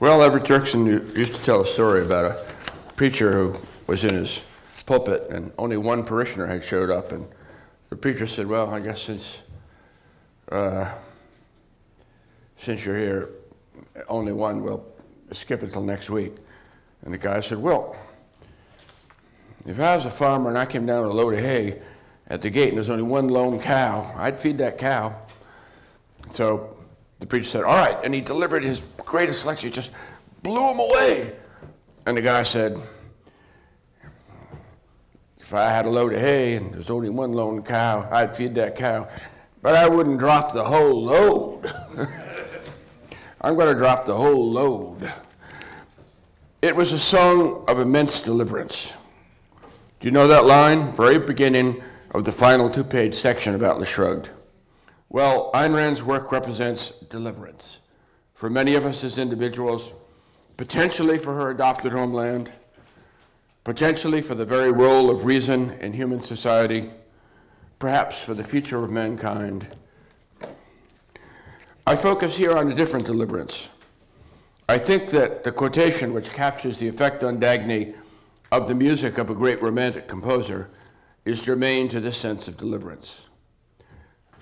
Well, Everett Dirksen used to tell a story about a preacher who was in his pulpit and only one parishioner had showed up. And the preacher said, Well, I guess since, uh, since you're here, only one, we'll skip it till next week. And the guy said, Well, if I was a farmer and I came down with a load of hay at the gate and there's only one lone cow, I'd feed that cow. So the preacher said, All right. And he delivered his greatest lecture, just blew him away. And the guy said, If I had a load of hay and there's only one lone cow, I'd feed that cow. But I wouldn't drop the whole load. I'm going to drop the whole load. It was a song of immense deliverance. Do you know that line? Very beginning of the final two page section about Le Shrugged. Well, Ayn Rand's work represents deliverance for many of us as individuals, potentially for her adopted homeland, potentially for the very role of reason in human society, perhaps for the future of mankind. I focus here on a different deliverance. I think that the quotation which captures the effect on Dagny of the music of a great romantic composer is germane to this sense of deliverance.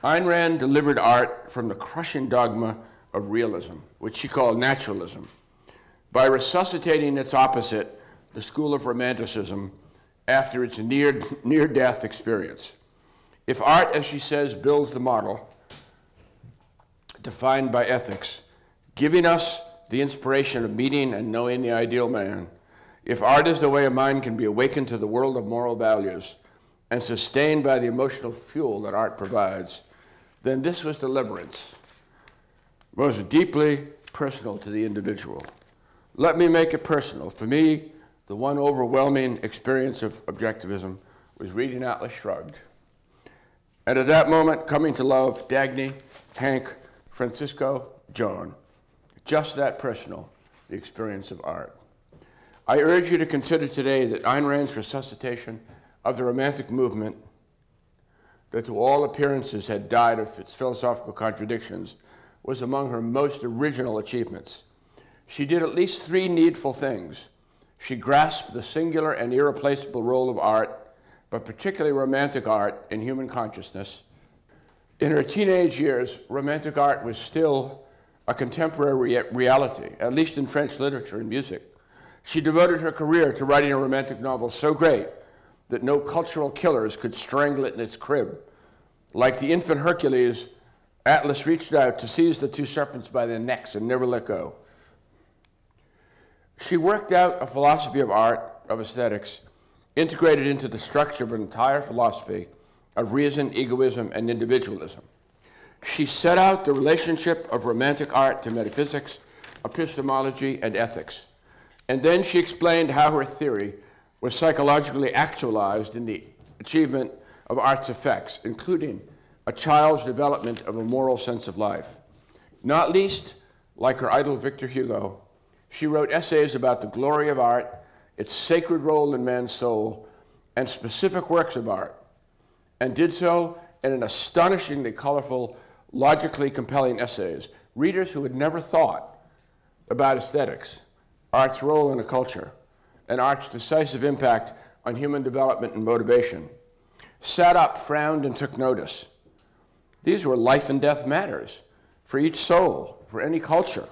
Ayn Rand delivered art from the crushing dogma of realism, which she called naturalism, by resuscitating its opposite, the school of romanticism, after its near, near death experience. If art, as she says, builds the model defined by ethics, giving us the inspiration of meeting and knowing the ideal man, if art is the way a mind can be awakened to the world of moral values and sustained by the emotional fuel that art provides, then this was deliverance, most deeply personal to the individual. Let me make it personal. For me, the one overwhelming experience of objectivism was reading Atlas Shrugged. And at that moment, coming to love Dagny, Hank, Francisco, John. Just that personal, the experience of art. I urge you to consider today that Ayn Rand's resuscitation of the Romantic movement that to all appearances had died of its philosophical contradictions, was among her most original achievements. She did at least three needful things. She grasped the singular and irreplaceable role of art, but particularly romantic art, in human consciousness. In her teenage years, romantic art was still a contemporary reality, at least in French literature and music. She devoted her career to writing a romantic novel so great that no cultural killers could strangle it in its crib. Like the infant Hercules, Atlas reached out to seize the two serpents by their necks and never let go. She worked out a philosophy of art, of aesthetics, integrated into the structure of an entire philosophy of reason, egoism, and individualism. She set out the relationship of romantic art to metaphysics, epistemology, and ethics. And then she explained how her theory was psychologically actualized in the achievement of art's effects, including a child's development of a moral sense of life. Not least, like her idol Victor Hugo, she wrote essays about the glory of art, its sacred role in man's soul, and specific works of art, and did so in an astonishingly colorful, logically compelling essays. Readers who had never thought about aesthetics, art's role in a culture, and art's decisive impact on human development and motivation, sat up, frowned, and took notice. These were life and death matters for each soul, for any culture.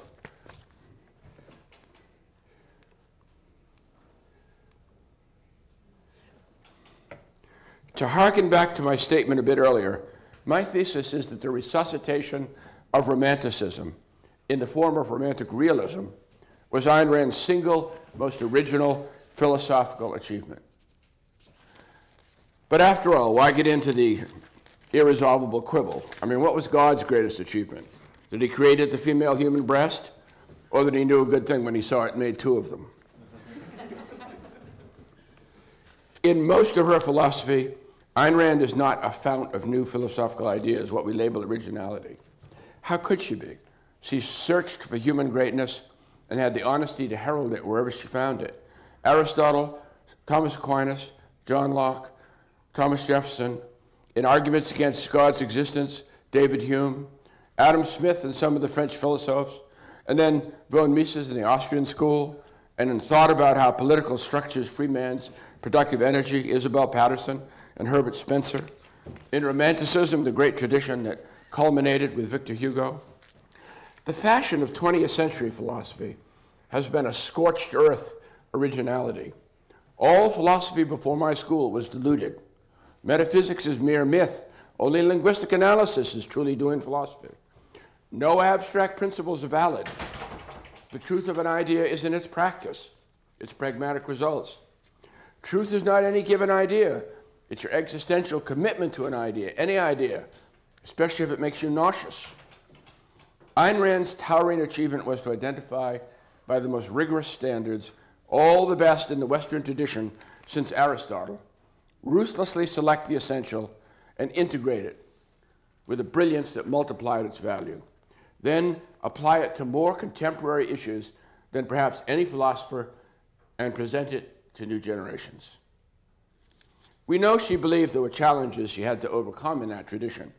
To harken back to my statement a bit earlier, my thesis is that the resuscitation of romanticism in the form of romantic realism was Ayn Rand's single most original philosophical achievement. But after all, why get into the irresolvable quibble? I mean, what was God's greatest achievement? That he created the female human breast? Or that he knew a good thing when he saw it and made two of them? In most of her philosophy, Ayn Rand is not a fount of new philosophical ideas, what we label originality. How could she be? She searched for human greatness and had the honesty to herald it wherever she found it. Aristotle Thomas Aquinas, John Locke, Thomas Jefferson, in arguments against God's existence, David Hume, Adam Smith and some of the French philosophers, and then von Mises in the Austrian school, and in thought about how political structures free man's productive energy, Isabel Paterson and Herbert Spencer, in Romanticism, the great tradition that culminated with Victor Hugo. The fashion of 20th century philosophy has been a scorched earth originality. All philosophy before my school was diluted. Metaphysics is mere myth. Only linguistic analysis is truly doing philosophy. No abstract principles are valid. The truth of an idea is in its practice, its pragmatic results. Truth is not any given idea, it's your existential commitment to an idea, any idea, especially if it makes you nauseous. Ayn Rand's towering achievement was to identify by the most rigorous standards all the best in the Western tradition since Aristotle, ruthlessly select the essential and integrate it with a brilliance that multiplied its value. Then apply it to more contemporary issues than perhaps any philosopher and present it to new generations. We know she believed there were challenges she had to overcome in that tradition.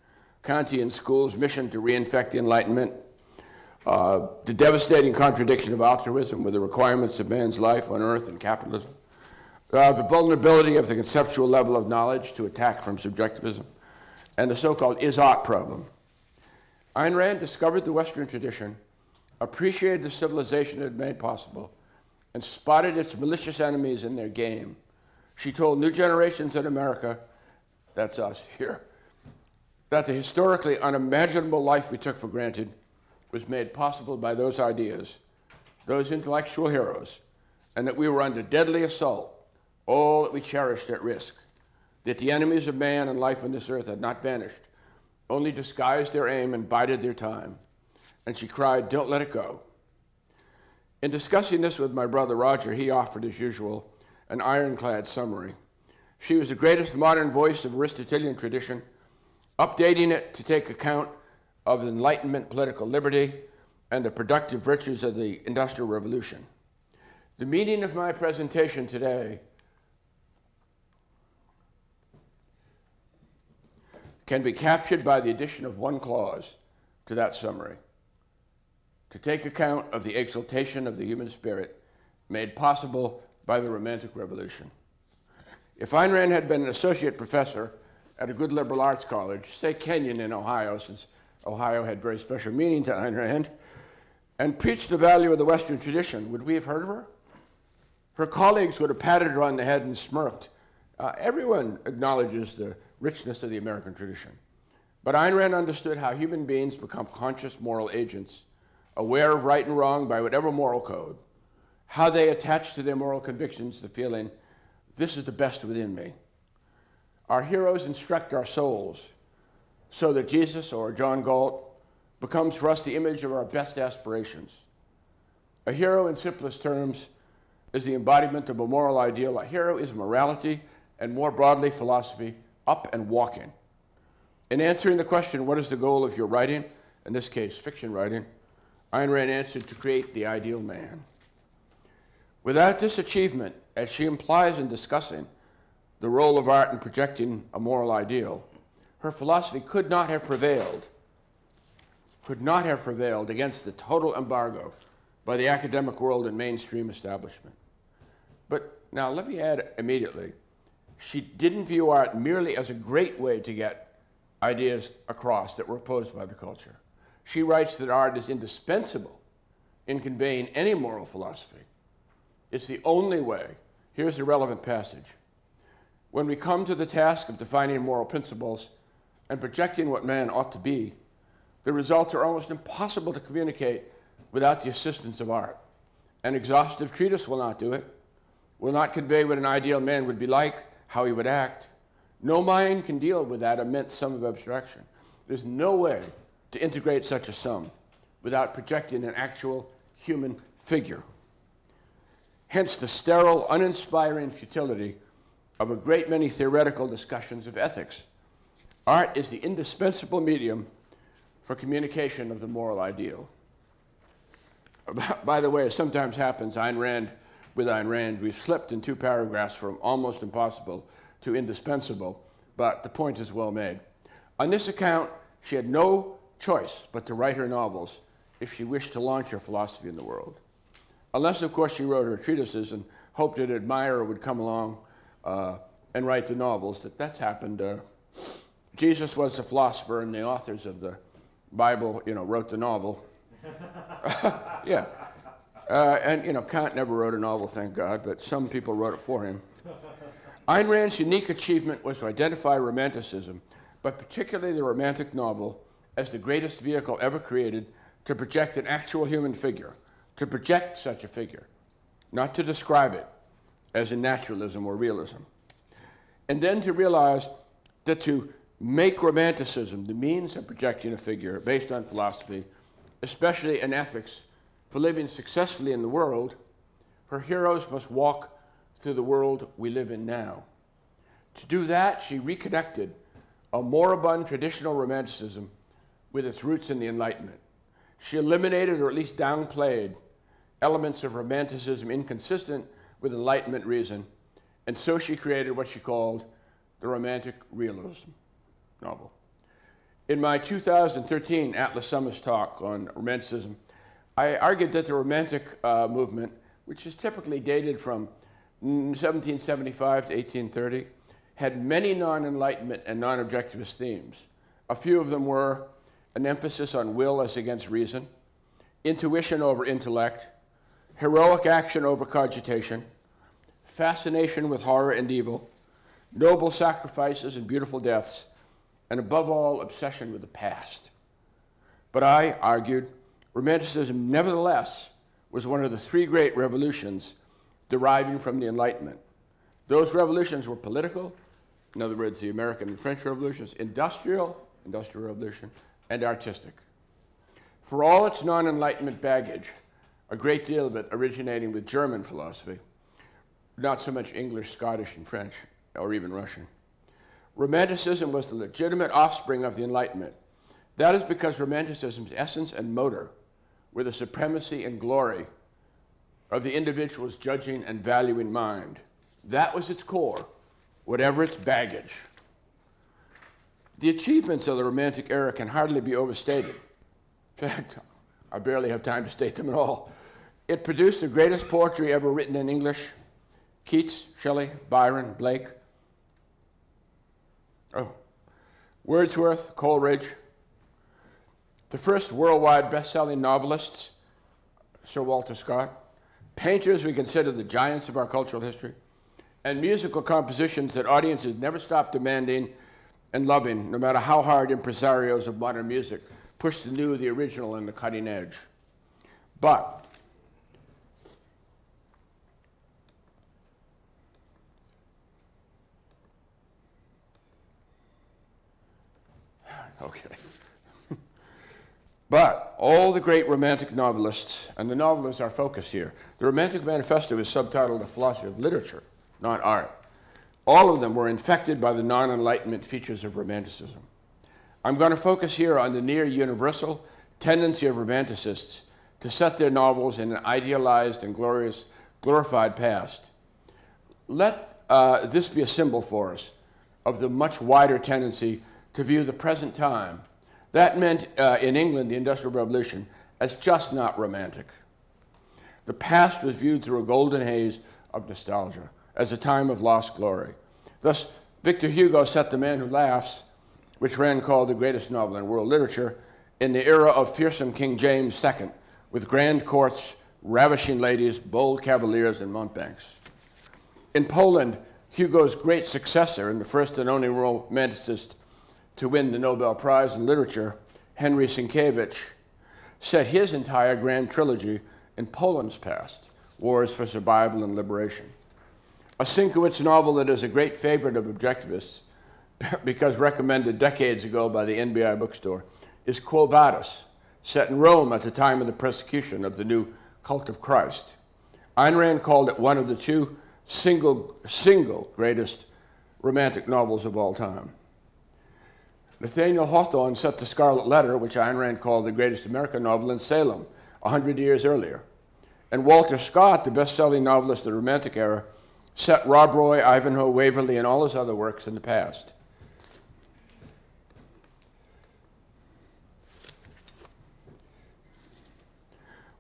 Kantian school's mission to reinfect the Enlightenment, uh, the devastating contradiction of altruism with the requirements of man's life on earth and capitalism, uh, the vulnerability of the conceptual level of knowledge to attack from subjectivism, and the so-called is-ought problem. Ayn Rand discovered the Western tradition, appreciated the civilization it had made possible, and spotted its malicious enemies in their game. She told new generations in America, that's us here, that the historically unimaginable life we took for granted was made possible by those ideas, those intellectual heroes, and that we were under deadly assault, all that we cherished at risk, that the enemies of man and life on this earth had not vanished, only disguised their aim and bided their time. And she cried, Don't let it go. In discussing this with my brother Roger, he offered, as usual, an ironclad summary. She was the greatest modern voice of Aristotelian tradition, updating it to take account of Enlightenment political liberty and the productive virtues of the Industrial Revolution. The meaning of my presentation today can be captured by the addition of one clause to that summary to take account of the exaltation of the human spirit made possible by the Romantic Revolution. If Ayn Rand had been an associate professor at a good liberal arts college, say Kenyon in Ohio, since Ohio had very special meaning to Ayn Rand, and preached the value of the Western tradition, would we have heard of her? Her colleagues would have patted her on the head and smirked. Uh, everyone acknowledges the richness of the American tradition. But Ayn Rand understood how human beings become conscious moral agents, aware of right and wrong by whatever moral code, how they attach to their moral convictions the feeling, this is the best within me. Our heroes instruct our souls so that Jesus or John Galt becomes for us the image of our best aspirations. A hero, in simplest terms, is the embodiment of a moral ideal. A hero is morality and, more broadly, philosophy, up and walking. In answering the question, what is the goal of your writing, in this case, fiction writing, Ayn Rand answered to create the ideal man. Without this achievement, as she implies in discussing the role of art in projecting a moral ideal, her philosophy could not have prevailed, could not have prevailed against the total embargo by the academic world and mainstream establishment. But now let me add immediately, she didn't view art merely as a great way to get ideas across that were opposed by the culture. She writes that art is indispensable in conveying any moral philosophy. It's the only way. Here's the relevant passage. When we come to the task of defining moral principles and projecting what man ought to be, the results are almost impossible to communicate without the assistance of art. An exhaustive treatise will not do it, will not convey what an ideal man would be like, how he would act. No mind can deal with that immense sum of abstraction. There's no way to integrate such a sum without projecting an actual human figure. Hence the sterile, uninspiring futility of a great many theoretical discussions of ethics. Art is the indispensable medium for communication of the moral ideal. By the way, as sometimes happens, Ayn Rand with Ayn Rand. We've slipped in two paragraphs from almost impossible to indispensable, but the point is well made. On this account, she had no choice but to write her novels if she wished to launch her philosophy in the world. Unless, of course, she wrote her treatises and hoped an admirer would come along uh, and write the novels. That that's happened. Uh, Jesus was a philosopher, and the authors of the Bible, you know, wrote the novel. yeah. Uh, and, you know, Kant never wrote a novel, thank God, but some people wrote it for him. Ayn Rand's unique achievement was to identify Romanticism, but particularly the Romantic novel, as the greatest vehicle ever created to project an actual human figure, to project such a figure, not to describe it as in naturalism or realism. And then to realize that to make Romanticism the means of projecting a figure based on philosophy, especially in ethics, for living successfully in the world, her heroes must walk through the world we live in now. To do that, she reconnected a moribund traditional romanticism with its roots in the Enlightenment. She eliminated or at least downplayed elements of romanticism inconsistent with Enlightenment reason, and so she created what she called the Romantic Realism novel. In my 2013 Atlas Summit talk on Romanticism, I argued that the Romantic uh, movement, which is typically dated from 1775 to 1830, had many non Enlightenment and non objectivist themes. A few of them were an emphasis on will as against reason, intuition over intellect, heroic action over cogitation, fascination with horror and evil, noble sacrifices and beautiful deaths, and above all, obsession with the past. But I argued Romanticism, nevertheless, was one of the three great revolutions deriving from the Enlightenment. Those revolutions were political, in other words, the American and French revolutions, industrial, industrial revolution, and artistic. For all its non Enlightenment baggage, a great deal of it originating with German philosophy, not so much English, Scottish, and French, or even Russian. Romanticism was the legitimate offspring of the Enlightenment. That is because Romanticism's essence and motor were the supremacy and glory of the individual's judging and valuing mind. That was its core, whatever its baggage. The achievements of the Romantic era can hardly be overstated. In fact, I barely have time to state them at all. It produced the greatest poetry ever written in English Keats, Shelley, Byron, Blake. Oh, Wordsworth, Coleridge. The first worldwide best selling novelists, Sir Walter Scott. Painters we consider the giants of our cultural history. And musical compositions that audiences never stop demanding and loving, no matter how hard impresarios of modern music push the new, the original, and the cutting edge. But Okay. but all the great romantic novelists, and the novel is our focus here, the Romantic Manifesto is subtitled The Philosophy of Literature, not art. All of them were infected by the non Enlightenment features of Romanticism. I'm going to focus here on the near universal tendency of Romanticists to set their novels in an idealized and glorious, glorified past. Let uh, this be a symbol for us of the much wider tendency to view the present time. That meant uh, in England, the Industrial Revolution, as just not romantic. The past was viewed through a golden haze of nostalgia, as a time of lost glory. Thus, Victor Hugo set The Man Who Laughs, which Rand called the greatest novel in world literature, in the era of fearsome King James II, with grand courts, ravishing ladies, bold cavaliers, and mountebanks. In Poland, Hugo's great successor and the first and only romanticist to win the Nobel Prize in Literature, Henry Sienkiewicz, set his entire grand trilogy in Poland's past, Wars for Survival and Liberation. A Sienkiewicz novel that is a great favorite of objectivists because recommended decades ago by the NBI bookstore is Quo Vadis, set in Rome at the time of the persecution of the new cult of Christ. Ayn Rand called it one of the two single, single greatest romantic novels of all time. Nathaniel Hawthorne set the Scarlet Letter, which Ayn Rand called the greatest American novel, in Salem, a hundred years earlier. And Walter Scott, the best selling novelist of the Romantic era, set Rob Roy, Ivanhoe, Waverley, and all his other works in the past.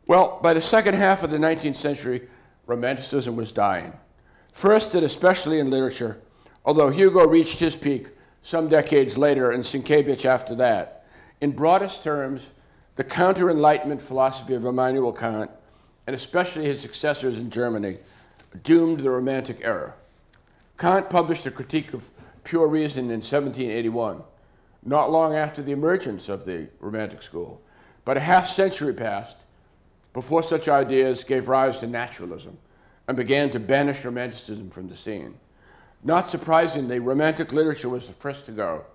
Well, by the second half of the 19th century, Romanticism was dying. First and especially in literature, although Hugo reached his peak some decades later and Sienkiewicz after that. In broadest terms, the counter Enlightenment philosophy of Immanuel Kant, and especially his successors in Germany, doomed the Romantic era. Kant published a critique of pure reason in 1781, not long after the emergence of the Romantic school. But a half century passed before such ideas gave rise to naturalism and began to banish Romanticism from the scene. Not surprisingly, Romantic literature was the first to go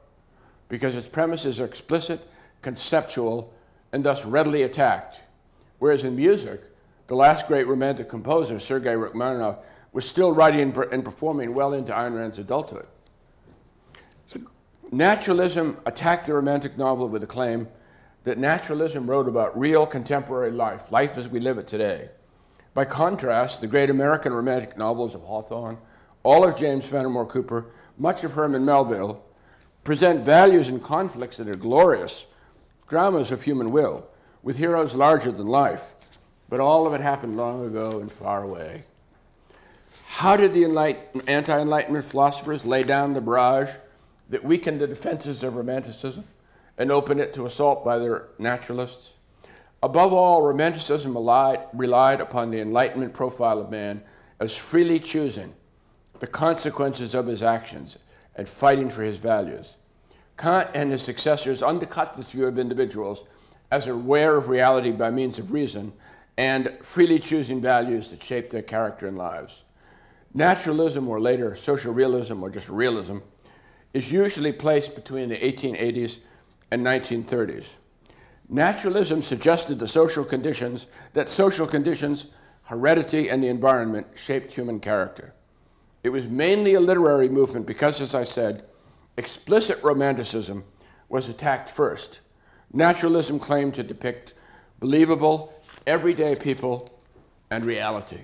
because its premises are explicit, conceptual, and thus readily attacked. Whereas in music, the last great Romantic composer, Sergei Rachmaninoff, was still writing and performing well into Ayn Rand's adulthood. Naturalism attacked the Romantic novel with the claim that naturalism wrote about real contemporary life, life as we live it today. By contrast, the great American Romantic novels of Hawthorne, all of James Fenimore Cooper, much of Herman Melville, present values and conflicts that are glorious, dramas of human will, with heroes larger than life. But all of it happened long ago and far away. How did the anti Enlightenment philosophers lay down the barrage that weakened the defenses of Romanticism and opened it to assault by their naturalists? Above all, Romanticism relied, relied upon the Enlightenment profile of man as freely choosing the consequences of his actions and fighting for his values. Kant and his successors undercut this view of individuals as aware of reality by means of reason and freely choosing values that shape their character and lives. Naturalism, or later social realism, or just realism, is usually placed between the 1880s and 1930s. Naturalism suggested the social conditions, that social conditions, heredity, and the environment shaped human character. It was mainly a literary movement because, as I said, explicit romanticism was attacked first. Naturalism claimed to depict believable, everyday people and reality.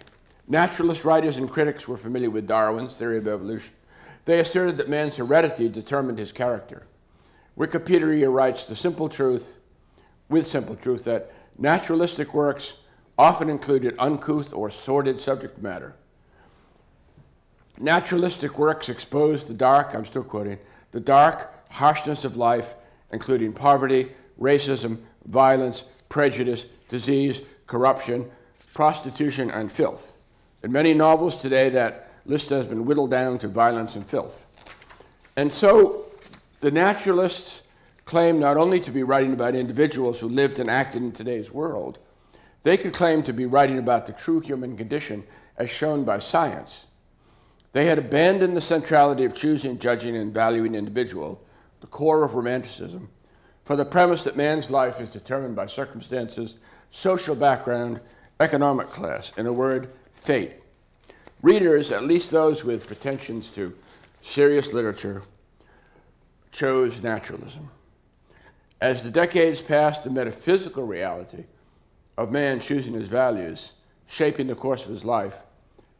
Naturalist writers and critics were familiar with Darwin's theory of evolution. They asserted that man's heredity determined his character. Wikipedia writes the simple truth, with simple truth, that naturalistic works often included uncouth or sordid subject matter. Naturalistic works expose the dark, I'm still quoting, the dark harshness of life, including poverty, racism, violence, prejudice, disease, corruption, prostitution, and filth. In many novels today, that list has been whittled down to violence and filth. And so the naturalists claim not only to be writing about individuals who lived and acted in today's world, they could claim to be writing about the true human condition as shown by science. They had abandoned the centrality of choosing, judging, and valuing individual, the core of Romanticism, for the premise that man's life is determined by circumstances, social background, economic class, in a word, fate. Readers, at least those with pretensions to serious literature, chose naturalism. As the decades passed, the metaphysical reality of man choosing his values, shaping the course of his life,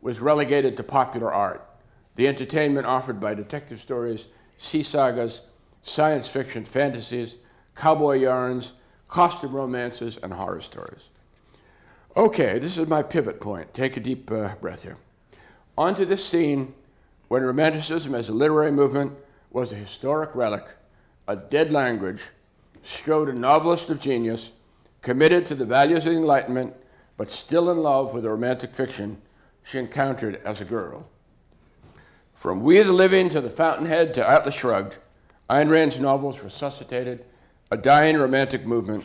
was relegated to popular art, the entertainment offered by detective stories, sea sagas, science fiction, fantasies, cowboy yarns, costume romances, and horror stories. Okay, this is my pivot point. Take a deep uh, breath here. Onto this scene when Romanticism as a literary movement was a historic relic, a dead language, strode a novelist of genius, committed to the values of the Enlightenment, but still in love with the romantic fiction she encountered as a girl. From We the Living to The Fountainhead to Atlas Shrugged, Ayn Rand's novels resuscitated a dying romantic movement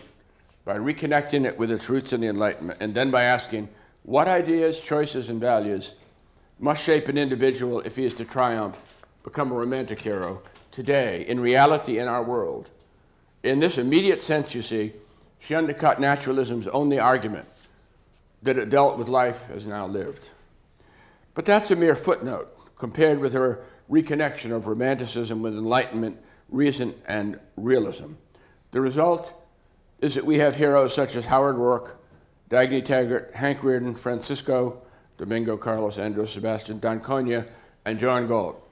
by reconnecting it with its roots in the Enlightenment, and then by asking what ideas, choices, and values must shape an individual if he is to triumph, become a romantic hero today, in reality, in our world. In this immediate sense, you see, she undercut naturalism's only argument that it dealt with life as now lived. But that's a mere footnote compared with her reconnection of romanticism with enlightenment, reason, and realism. The result is that we have heroes such as Howard Roark, Dagny Taggart, Hank Rearden, Francisco, Domingo Carlos, Andres Sebastian, d'Anconia, and John Galt.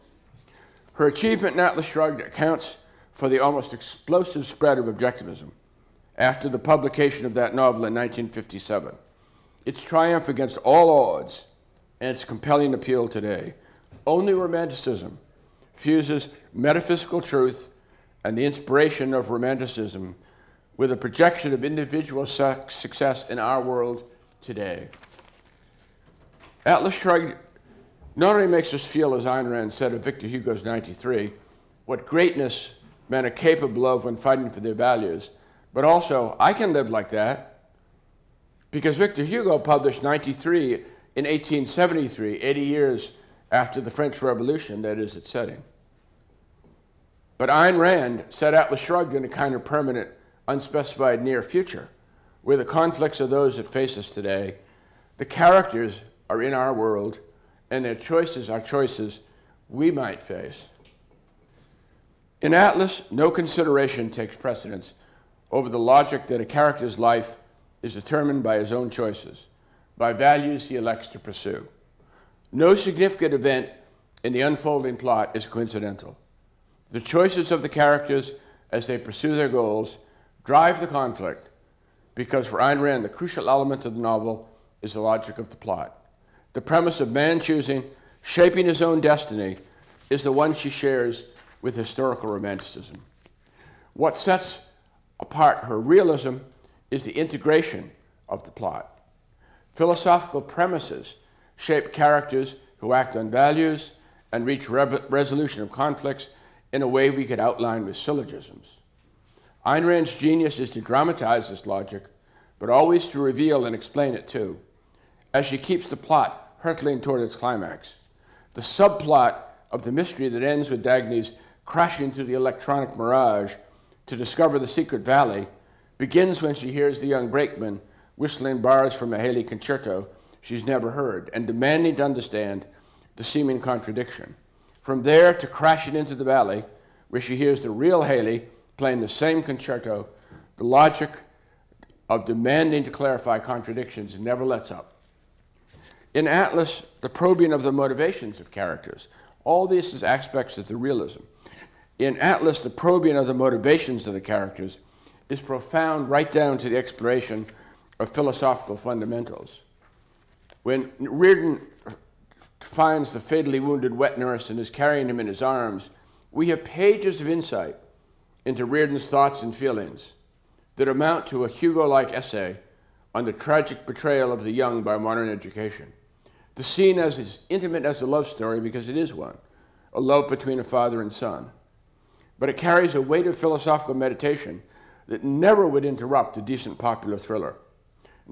Her achievement in Atlas Shrugged accounts for the almost explosive spread of objectivism after the publication of that novel in 1957. Its triumph against all odds and its compelling appeal today. Only Romanticism fuses metaphysical truth and the inspiration of Romanticism with a projection of individual success in our world today. Atlas Shrugged not only makes us feel, as Ayn Rand said of Victor Hugo's 93, what greatness men are capable of when fighting for their values, but also, I can live like that. Because Victor Hugo published 93 in 1873, 80 years after the French Revolution, that is its setting. But Ayn Rand set Atlas Shrugged in a kind of permanent, unspecified near future, where the conflicts are those that face us today. The characters are in our world, and their choices are choices we might face. In Atlas, no consideration takes precedence over the logic that a character's life is determined by his own choices, by values he elects to pursue. No significant event in the unfolding plot is coincidental. The choices of the characters as they pursue their goals drive the conflict because for Ayn Rand, the crucial element of the novel is the logic of the plot. The premise of man choosing, shaping his own destiny, is the one she shares with historical romanticism. What sets apart her realism is the integration of the plot. Philosophical premises shape characters who act on values and reach re resolution of conflicts in a way we could outline with syllogisms. Ayn Rand's genius is to dramatize this logic, but always to reveal and explain it too, as she keeps the plot hurtling toward its climax. The subplot of the mystery that ends with Dagny's crashing through the electronic mirage to discover the secret valley begins when she hears the young brakeman whistling bars from a Halley concerto she's never heard and demanding to understand the seeming contradiction. From there to crashing into the valley, where she hears the real Halley playing the same concerto, the logic of demanding to clarify contradictions never lets up. In Atlas, the probing of the motivations of characters, all these is aspects of the realism in Atlas, the probing of the motivations of the characters is profound right down to the exploration of philosophical fundamentals. When Rearden finds the fatally wounded wet nurse and is carrying him in his arms, we have pages of insight into Rearden's thoughts and feelings that amount to a Hugo like essay on the tragic betrayal of the young by modern education. The scene is as intimate as a love story because it is one a love between a father and son but it carries a weight of philosophical meditation that never would interrupt a decent popular thriller.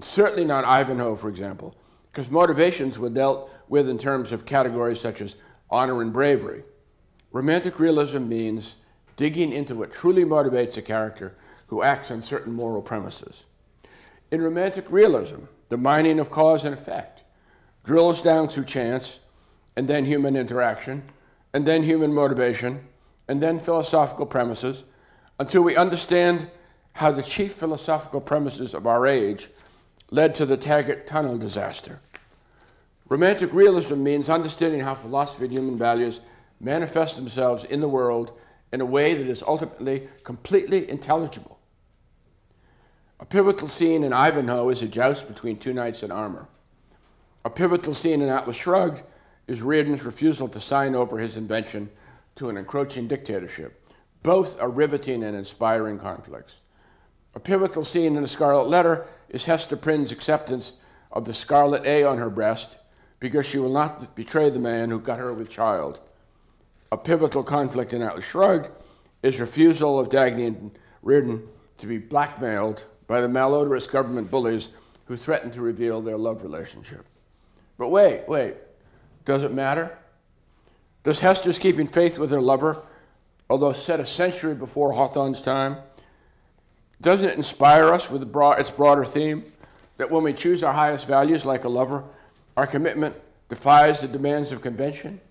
Certainly not Ivanhoe, for example, because motivations were dealt with in terms of categories such as honor and bravery. Romantic realism means digging into what truly motivates a character who acts on certain moral premises. In romantic realism, the mining of cause and effect drills down through chance, and then human interaction, and then human motivation, and then philosophical premises until we understand how the chief philosophical premises of our age led to the Taggart Tunnel disaster. Romantic realism means understanding how philosophy and human values manifest themselves in the world in a way that is ultimately completely intelligible. A pivotal scene in Ivanhoe is a joust between two knights in armor. A pivotal scene in Atlas Shrugged is Rearden's refusal to sign over his invention to an encroaching dictatorship. Both are riveting and inspiring conflicts. A pivotal scene in The Scarlet Letter is Hester Prynne's acceptance of the scarlet A on her breast because she will not betray the man who got her with child. A pivotal conflict in Atlas Shrugged is refusal of Dagny and Rearden to be blackmailed by the malodorous government bullies who threaten to reveal their love relationship. But wait, wait, does it matter? Does Hester's keeping faith with her lover, although set a century before Hawthorne's time, doesn't it inspire us with broad, its broader theme that when we choose our highest values like a lover, our commitment defies the demands of convention?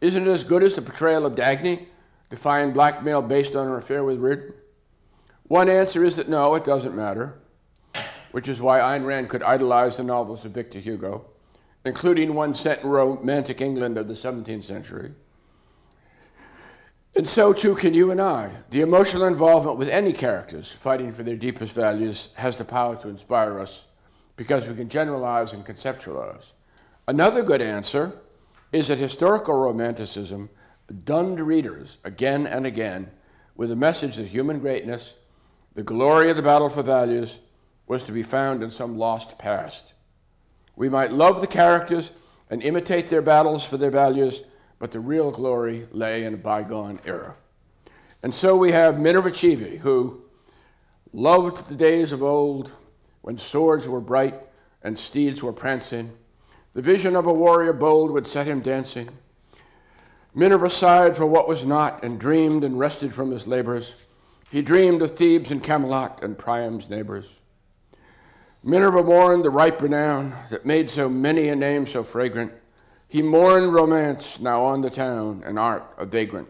Isn't it as good as the portrayal of Dagny, defying blackmail based on her affair with Rearden? One answer is that no, it doesn't matter. which is why Ayn Rand could idolize the novels of Victor Hugo, including one set in romantic England of the 17th century. And so too can you and I. The emotional involvement with any characters fighting for their deepest values has the power to inspire us because we can generalize and conceptualize. Another good answer is that historical romanticism dunned readers again and again with the message that human greatness, the glory of the battle for values, was to be found in some lost past. We might love the characters and imitate their battles for their values, but the real glory lay in a bygone era. And so we have Miniver Cheevy, who loved the days of old when swords were bright and steeds were prancing. The vision of a warrior bold would set him dancing. Miniver sighed for what was not and dreamed and rested from his labors. He dreamed of Thebes and Camelot and Priam's neighbors. Miniver mourned the ripe renown that made so many a name so fragrant. He mourned romance now on the town and art a vagrant.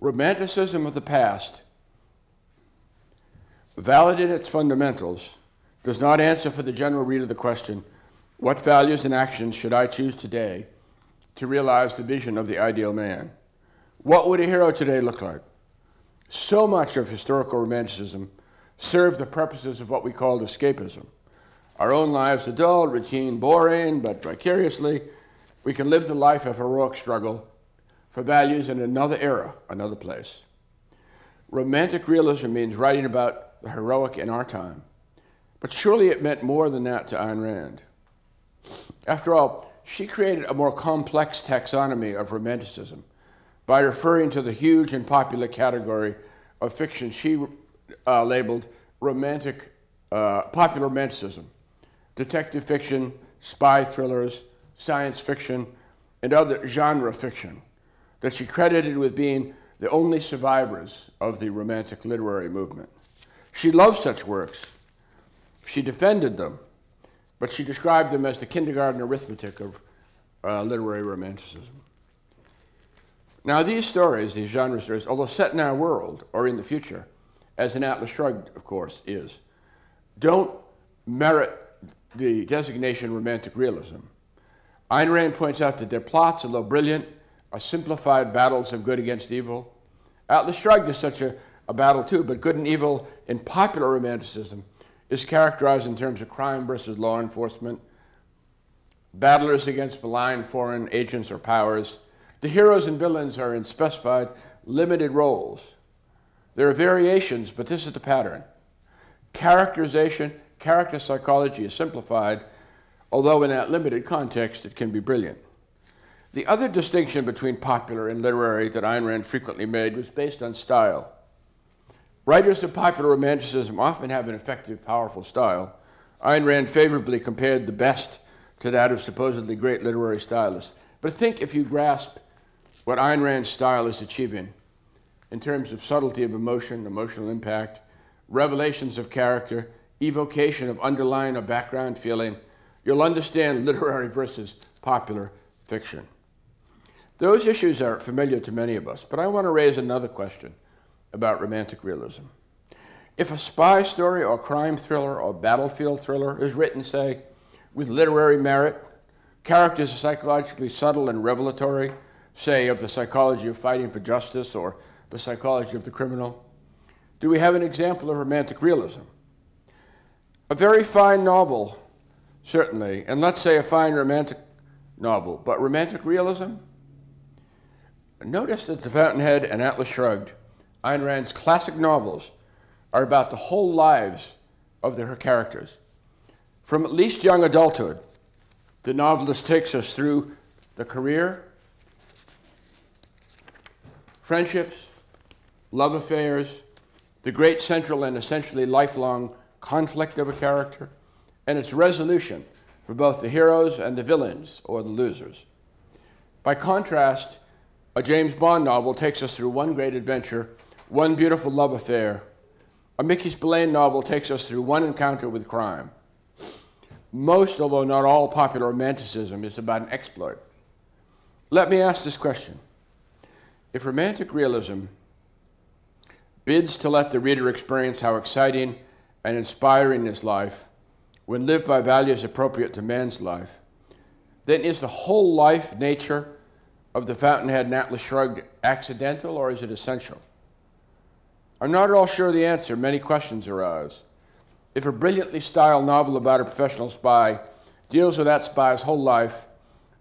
Romanticism of the past, valid in its fundamentals, does not answer for the general reader the question what values and actions should I choose today to realize the vision of the ideal man. What would a hero today look like? So much of historical romanticism served the purposes of what we called escapism. Our own lives dull, routine, boring, but vicariously, we can live the life of heroic struggle for values in another era, another place. Romantic realism means writing about the heroic in our time. But surely it meant more than that to Ayn Rand. After all, she created a more complex taxonomy of romanticism by referring to the huge and popular category of fiction she uh, labeled romantic, uh, popular romanticism, detective fiction, spy thrillers, science fiction, and other genre fiction that she credited with being the only survivors of the romantic literary movement. She loved such works. She defended them but she described them as the kindergarten arithmetic of uh, literary romanticism. Now, these stories, these genre stories, although set in our world or in the future, as an Atlas Shrugged, of course, is, don't merit the designation romantic realism. Ayn Rand points out that their plots, although brilliant, are simplified battles of good against evil. Atlas Shrugged is such a, a battle too, but good and evil in popular romanticism is characterized in terms of crime versus law enforcement, battlers against malign foreign agents or powers. The heroes and villains are in specified, limited roles. There are variations, but this is the pattern. Characterization, character psychology is simplified, although in that limited context it can be brilliant. The other distinction between popular and literary that Ayn Rand frequently made was based on style. Writers of popular romanticism often have an effective, powerful style. Ayn Rand favorably compared the best to that of supposedly great literary stylists. But think if you grasp what Ayn Rand's style is achieving in terms of subtlety of emotion, emotional impact, revelations of character, evocation of underlying or background feeling, you'll understand literary versus popular fiction. Those issues are familiar to many of us, but I want to raise another question about romantic realism. If a spy story or crime thriller or battlefield thriller is written, say, with literary merit, characters are psychologically subtle and revelatory, say, of the psychology of fighting for justice or the psychology of the criminal, do we have an example of romantic realism? A very fine novel, certainly, and let's say a fine romantic novel, but romantic realism? Notice that The Fountainhead and Atlas Shrugged Ayn Rand's classic novels are about the whole lives of their characters. From at least young adulthood, the novelist takes us through the career, friendships, love affairs, the great central and essentially lifelong conflict of a character, and its resolution for both the heroes and the villains or the losers. By contrast, a James Bond novel takes us through one great adventure one Beautiful Love Affair. A Mickey Spillane novel takes us through one encounter with crime. Most, although not all, popular romanticism is about an exploit. Let me ask this question. If romantic realism bids to let the reader experience how exciting and inspiring this life, when lived by values appropriate to man's life, then is the whole life nature of the Fountainhead and Atlas Shrugged accidental or is it essential? I'm not at all sure of the answer. Many questions arise. If a brilliantly styled novel about a professional spy deals with that spy's whole life,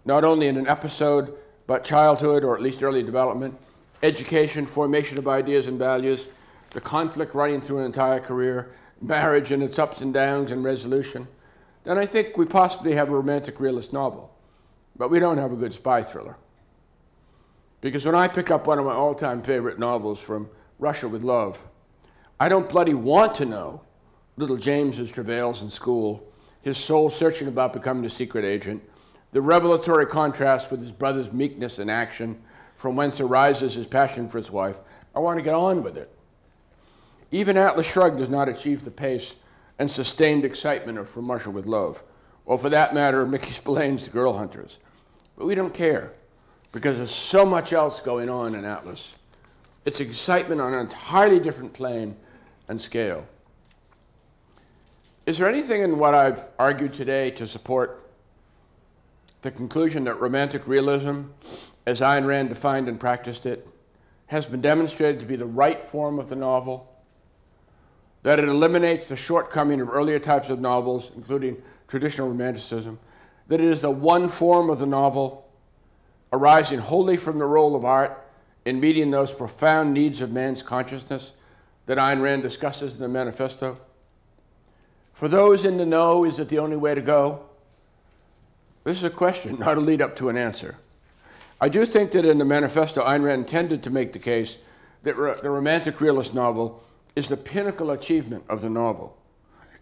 not only in an episode, but childhood or at least early development, education, formation of ideas and values, the conflict running through an entire career, marriage and its ups and downs and resolution, then I think we possibly have a romantic realist novel. But we don't have a good spy thriller. Because when I pick up one of my all time favorite novels from Russia with Love, I don't bloody want to know little James's travails in school, his soul searching about becoming a secret agent, the revelatory contrast with his brother's meekness and action, from whence arises his passion for his wife. I want to get on with it. Even Atlas Shrugged does not achieve the pace and sustained excitement of From Russia with Love, or for that matter, Mickey Spillane's The Girl Hunters. But we don't care because there's so much else going on in Atlas. It's excitement on an entirely different plane and scale. Is there anything in what I've argued today to support the conclusion that romantic realism, as Ayn Rand defined and practiced it, has been demonstrated to be the right form of the novel, that it eliminates the shortcoming of earlier types of novels, including traditional romanticism, that it is the one form of the novel arising wholly from the role of art in meeting those profound needs of man's consciousness that Ayn Rand discusses in the manifesto? For those in the know, is it the only way to go? This is a question, not a lead up to an answer. I do think that in the manifesto, Ayn Rand intended to make the case that the romantic realist novel is the pinnacle achievement of the novel.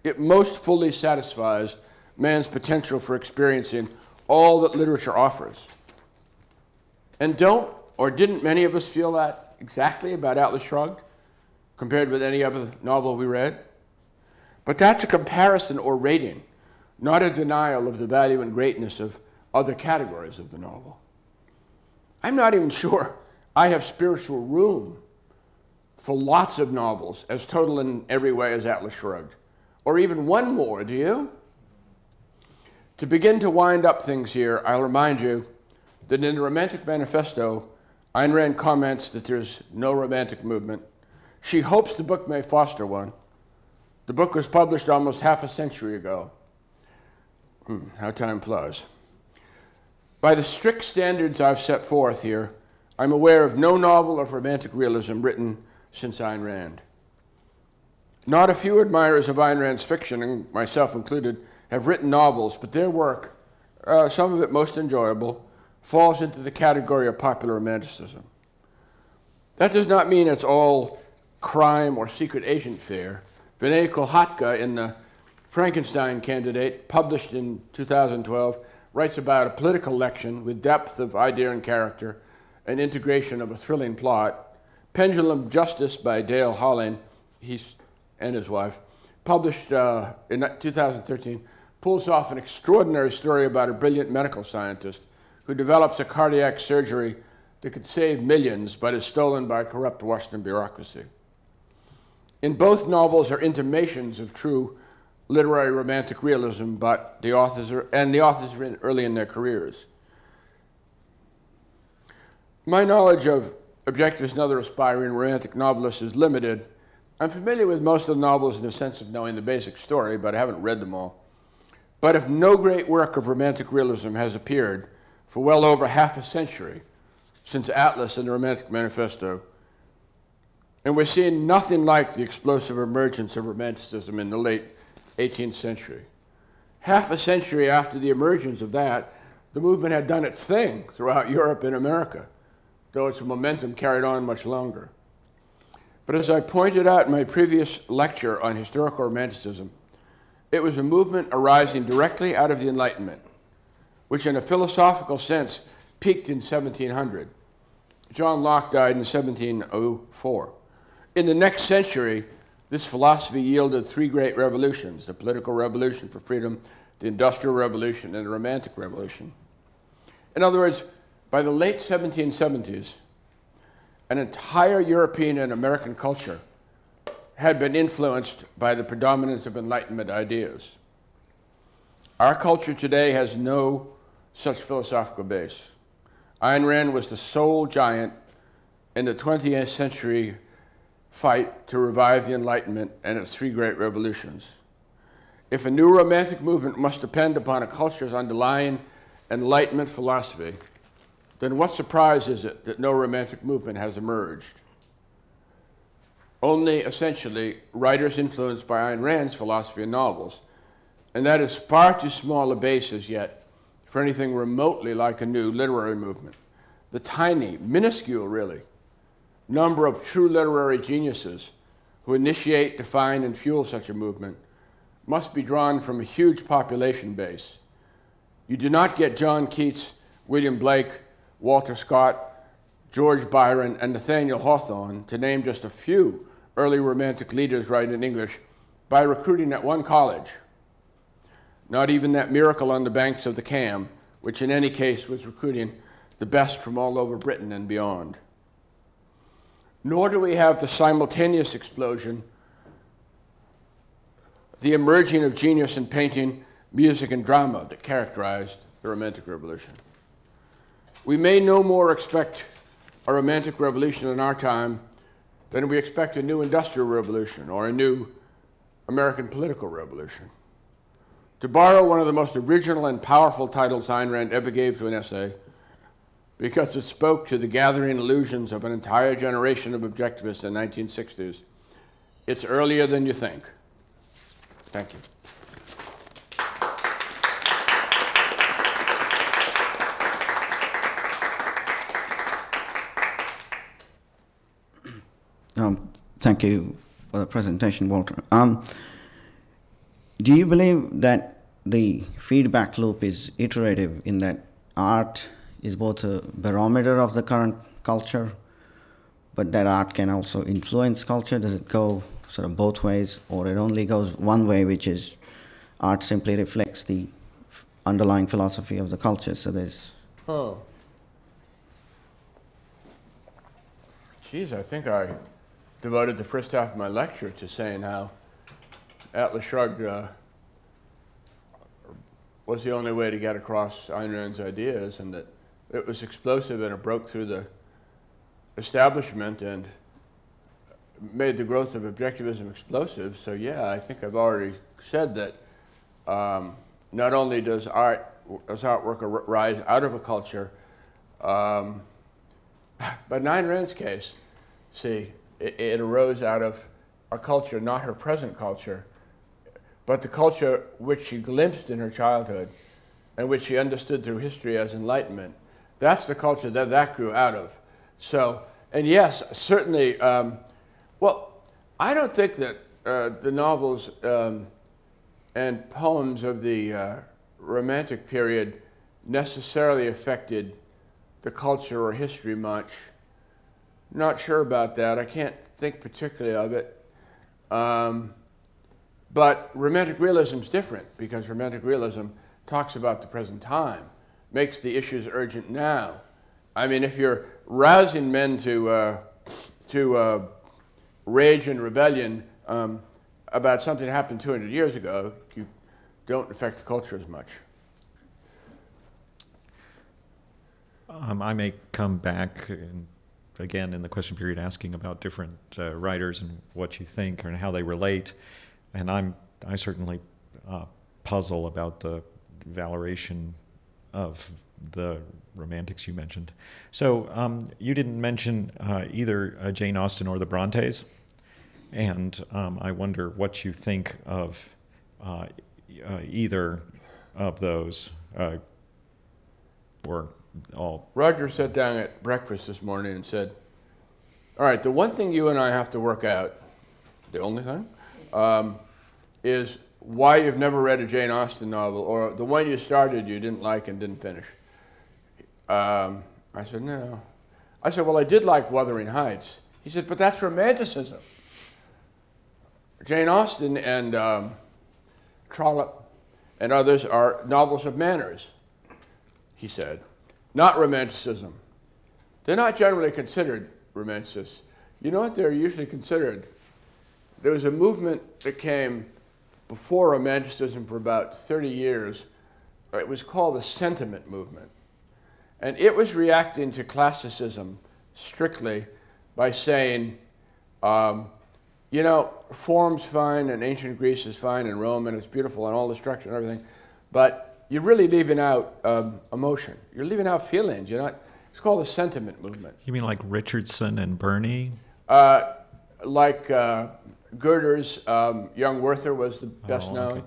It most fully satisfies man's potential for experiencing all that literature offers. And don't or didn't many of us feel that exactly about Atlas Shrugged compared with any other novel we read? But that's a comparison or rating, not a denial of the value and greatness of other categories of the novel. I'm not even sure I have spiritual room for lots of novels as total in every way as Atlas Shrugged, or even one more, do you? To begin to wind up things here, I'll remind you that in the Romantic Manifesto, Ayn Rand comments that there's no romantic movement. She hopes the book may foster one. The book was published almost half a century ago. Hmm, how time flies. By the strict standards I've set forth here, I'm aware of no novel of romantic realism written since Ayn Rand. Not a few admirers of Ayn Rand's fiction, and myself included, have written novels, but their work, uh, some of it most enjoyable, falls into the category of popular romanticism. That does not mean it's all crime or secret agent fare. Vinay Kolhatkar in the Frankenstein Candidate, published in 2012, writes about a political election with depth of idea and character and integration of a thrilling plot. Pendulum Justice by Dale Holling, he's and his wife, published uh, in 2013, pulls off an extraordinary story about a brilliant medical scientist who develops a cardiac surgery that could save millions but is stolen by corrupt Washington bureaucracy. In both novels are intimations of true literary romantic realism, but the authors are, and the authors are in early in their careers. My knowledge of objectivists and other aspiring romantic novelists is limited. I'm familiar with most of the novels in the sense of knowing the basic story, but I haven't read them all. But if no great work of romantic realism has appeared for well over half a century since Atlas and the Romantic Manifesto, and we're seeing nothing like the explosive emergence of Romanticism in the late 18th century. Half a century after the emergence of that, the movement had done its thing throughout Europe and America, though its momentum carried on much longer. But as I pointed out in my previous lecture on historical romanticism, it was a movement arising directly out of the Enlightenment, which in a philosophical sense peaked in 1700. John Locke died in 1704. In the next century, this philosophy yielded three great revolutions the political revolution for freedom, the industrial revolution, and the romantic revolution. In other words, by the late 1770s, an entire European and American culture had been influenced by the predominance of Enlightenment ideas. Our culture today has no such philosophical base. Ayn Rand was the sole giant in the 20th century fight to revive the Enlightenment and its three great revolutions. If a new romantic movement must depend upon a culture's underlying Enlightenment philosophy, then what surprise is it that no romantic movement has emerged? Only, essentially, writers influenced by Ayn Rand's philosophy and novels, and that is far too small a base as yet for anything remotely like a new literary movement. The tiny, minuscule really, number of true literary geniuses who initiate, define, and fuel such a movement must be drawn from a huge population base. You do not get John Keats, William Blake, Walter Scott, George Byron, and Nathaniel Hawthorne, to name just a few early Romantic leaders writing in English, by recruiting at one college. Not even that miracle on the banks of the Cam, which in any case was recruiting the best from all over Britain and beyond. Nor do we have the simultaneous explosion, the emerging of genius in painting, music, and drama that characterized the Romantic Revolution. We may no more expect a Romantic Revolution in our time than we expect a new Industrial Revolution or a new American political revolution. To borrow one of the most original and powerful titles Ayn Rand ever gave to an essay, because it spoke to the gathering illusions of an entire generation of objectivists in the 1960s, it's earlier than you think. Thank you. Um, thank you for the presentation, Walter. Um, do you believe that the feedback loop is iterative in that art is both a barometer of the current culture, but that art can also influence culture? Does it go sort of both ways, or it only goes one way, which is art simply reflects the underlying philosophy of the culture? So there's. Oh. Geez, I think I devoted the first half of my lecture to saying how Atlas Shrugged uh, was the only way to get across Ayn Rand's ideas, and that it was explosive and it broke through the establishment and made the growth of objectivism explosive. So yeah, I think I've already said that um, not only does art does artwork arise out of a culture, um, but in Ayn Rand's case, see, it, it arose out of a culture, not her present culture, but the culture which she glimpsed in her childhood and which she understood through history as enlightenment. That's the culture that that grew out of. So, and yes, certainly, um, well, I don't think that uh, the novels um, and poems of the uh, Romantic period necessarily affected the culture or history much. Not sure about that. I can't think particularly of it. Um, but romantic realism is different because romantic realism talks about the present time, makes the issues urgent now. I mean, if you're rousing men to, uh, to uh, rage and rebellion um, about something that happened 200 years ago, you don't affect the culture as much. Um, I may come back in, again in the question period asking about different uh, writers and what you think and how they relate and I'm I certainly uh, puzzle about the valoration of the romantics you mentioned. So um, you didn't mention uh, either uh, Jane Austen or the Brontes, and um, I wonder what you think of uh, uh, either of those, or all. Roger sat down at breakfast this morning and said, "All right, the one thing you and I have to work out, the only thing." um, is why you've never read a Jane Austen novel or the one you started you didn't like and didn't finish. Um, I said, no. I said, well, I did like Wuthering Heights. He said, but that's romanticism. Jane Austen and um, Trollope and others are novels of manners, he said, not romanticism. They're not generally considered romanticists. You know what they're usually considered? there was a movement that came before Romanticism for about 30 years. It was called the sentiment movement. And it was reacting to classicism strictly by saying, um, you know, form's fine and ancient Greece is fine and Rome and it's beautiful and all the structure and everything, but you're really leaving out um, emotion. You're leaving out feelings. You're not. It's called the sentiment movement. You mean like Richardson and Burney? Uh, like uh, Goethe's um, Young Werther was the best oh, known.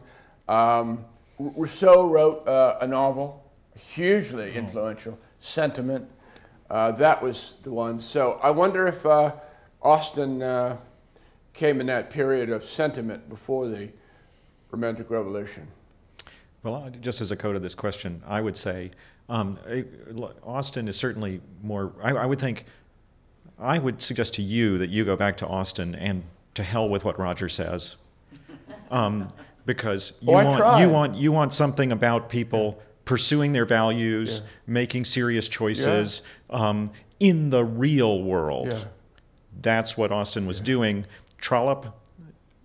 Um, Rousseau wrote uh, a novel, hugely oh. influential, Sentiment. Uh, that was the one. So I wonder if uh, Austen uh, came in that period of sentiment before the Romantic Revolution. Well, just as a code of this question, I would say um, Austen is certainly more. I, I would think I would suggest to you that you go back to Austen and to hell with what Roger says. Um, because you, oh, want, you, want, you want something about people pursuing their values, yeah. making serious choices yeah. um, in the real world. Yeah. That's what Austen was doing. Trollope,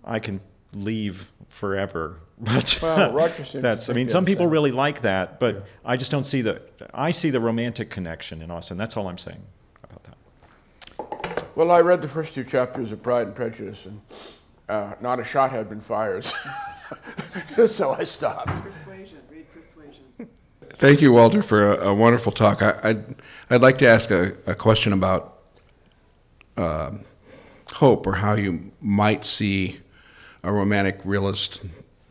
I can leave forever. But well, that's I mean some people really like that, but I just don't see the I see the romantic connection in Austen. That's all I'm saying. About that. Well, I read the first two chapters of Pride and Prejudice, and uh, not a shot had been fired, so I stopped. Persuasion, read Persuasion. Thank you, Walter, for a, a wonderful talk. I, would I'd like to ask a, a question about uh, hope or how you might see a romantic realist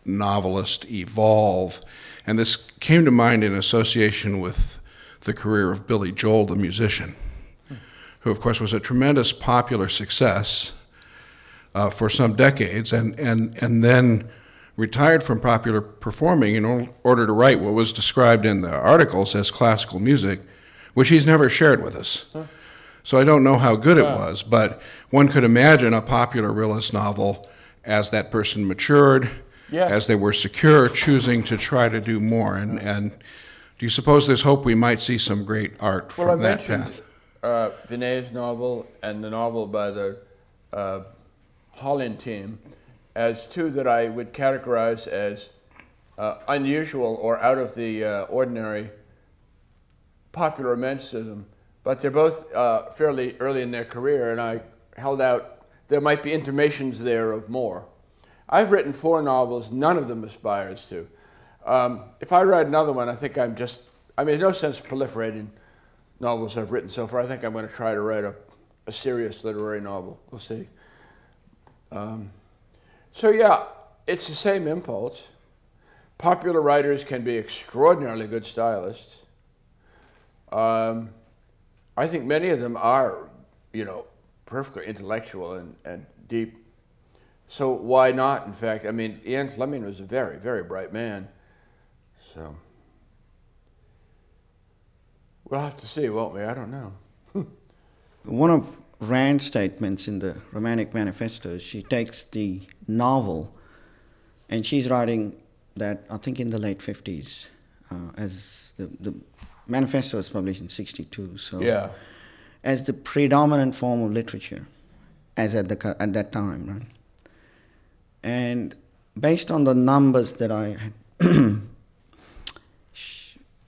novelist evolve. And this came to mind in association with the career of Billy Joel, the musician who, of course, was a tremendous popular success uh, for some decades, and, and, and then retired from popular performing in order to write what was described in the articles as classical music, which he's never shared with us. Huh. So I don't know how good it was, but one could imagine a popular realist novel as that person matured, yeah. as they were secure, choosing to try to do more. And, and do you suppose there's hope we might see some great art well, from that path? uh, Vinay's novel and the novel by the uh, Holland team as two that I would categorize as uh, unusual or out of the uh, ordinary popular romanticism. But they're both uh, fairly early in their career, and I held out there might be intimations there of more. I've written four novels, none of them aspires to. Um, if I write another one, I think I'm just, I mean, no sense proliferating novels I've written so far. I think I'm going to try to write a, a serious literary novel. We'll see. Um, so, yeah, it's the same impulse. Popular writers can be extraordinarily good stylists. Um, I think many of them are, you know, perfectly intellectual and, and deep. So why not, in fact? I mean, Ian Fleming was a very, very bright man. So. We'll have to see, won't we? I don't know. One of Rand's statements in the Romantic Manifesto, is she takes the novel and she's writing that, I think, in the late 50s, uh, as the, the manifesto was published in 62. So, yeah. As the predominant form of literature, as at, the, at that time, right? And based on the numbers that I had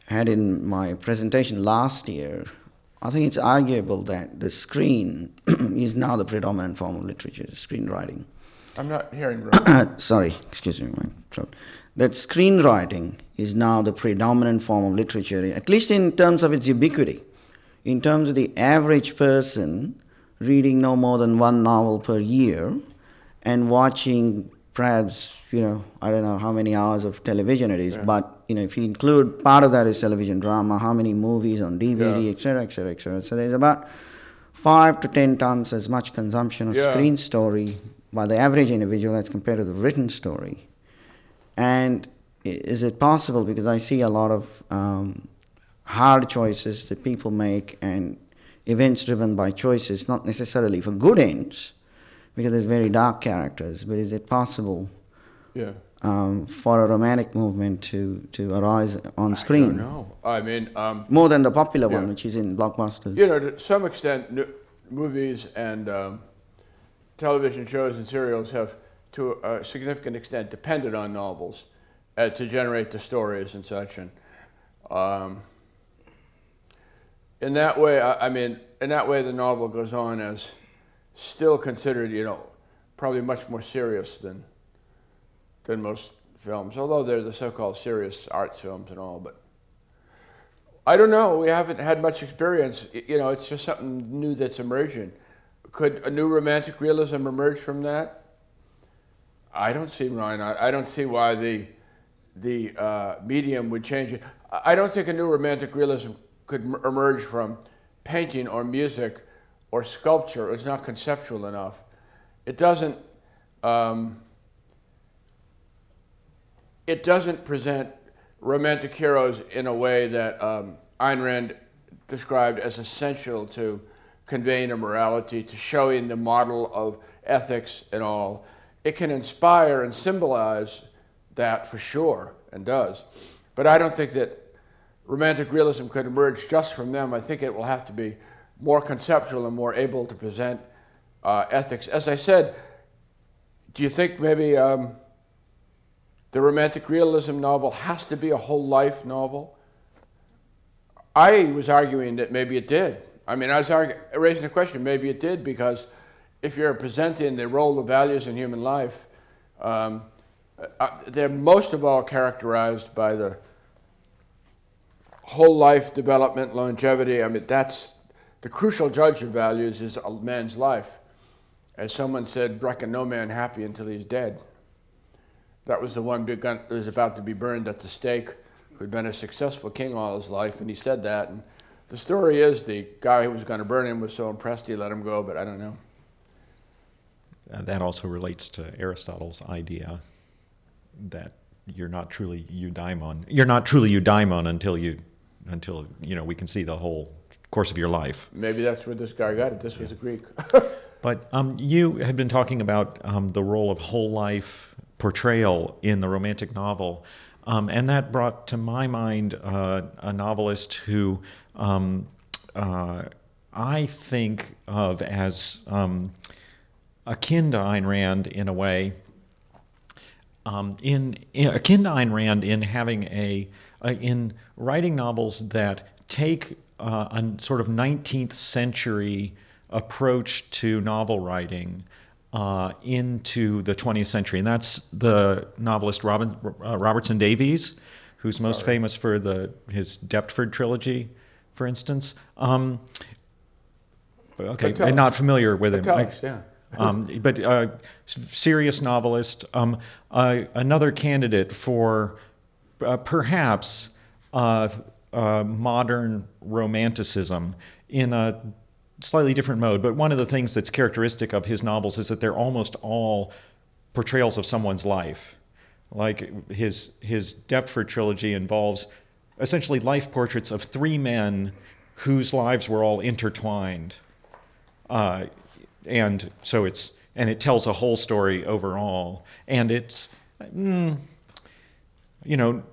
had in my presentation last year, I think it's arguable that the screen is now the predominant form of literature, screenwriting. I'm not hearing right. Sorry, excuse me, my throat. That screenwriting is now the predominant form of literature, at least in terms of its ubiquity. In terms of the average person reading no more than one novel per year and watching perhaps, you know, I don't know how many hours of television it is, yeah. but you know, if you include part of that is television drama, how many movies on DVD, etc., etc., etc. So there's about five to ten times as much consumption of yeah. screen story by the average individual as compared to the written story. And is it possible? Because I see a lot of um, hard choices that people make and events driven by choices, not necessarily for good ends, because there's very dark characters. But is it possible? Yeah um, for a romantic movement to, to arise on screen. No, I mean um, more than the popular yeah. one, which is in blockbusters. You know, to some extent, movies and um, television shows and serials have, to a significant extent, depended on novels uh, to generate the stories and such. And um, in that way, I, I, mean, in that way, the novel goes on as still considered, you know, probably much more serious than than most films. Although they're the so-called serious arts films and all, but I don't know. We haven't had much experience. You know, it's just something new that's emerging. Could a new romantic realism emerge from that? I don't see why not. I don't see why the the uh, medium would change it. I don't think a new romantic realism could emerge from painting or music or sculpture. It's not conceptual enough. It doesn't. Um, it doesn't present romantic heroes in a way that um, Ayn Rand described as essential to conveying a morality, to showing the model of ethics and all. It can inspire and symbolize that for sure, and does. But I don't think that romantic realism could emerge just from them. I think it will have to be more conceptual and more able to present uh, ethics. As I said, do you think maybe um, the romantic realism novel has to be a whole life novel? I was arguing that maybe it did. I mean, I was raising the question, maybe it did, because if you're presenting the role of values in human life, um, uh, they're most of all characterized by the whole life development, longevity. I mean, that's the crucial judge of values is a man's life. As someone said, reckon no man happy until he's dead. That was the one that was about to be burned at the stake, who'd been a successful king all his life, and he said that. And the story is the guy who was going to burn him was so impressed he let him go, but I don't know. Uh, that also relates to Aristotle's idea that you're not truly eudaimon. You're not truly eudaimon until you, until you know we can see the whole course of your life. Maybe that's where this guy got it. This was a Greek. but um, you had been talking about um, the role of whole life portrayal in the romantic novel. Um, and that brought to my mind uh, a novelist who um, uh, I think of as um, akin to Ayn Rand in a way. Um, in, in, akin to Ayn Rand in having a, in writing novels that take uh, a sort of 19th century approach to novel writing uh, into the 20th century. And that's the novelist Robin, uh, Robertson Davies, who's most Sorry. famous for the, his Deptford trilogy, for instance. Um, okay, I'm not familiar with him. I, yeah. um, but uh, serious novelist. Um, uh, another candidate for uh, perhaps uh, modern romanticism in a slightly different mode, but one of the things that's characteristic of his novels is that they're almost all portrayals of someone's life. Like his his Deptford trilogy involves essentially life portraits of three men whose lives were all intertwined, uh, and so it's and it tells a whole story overall, and it's mm, you know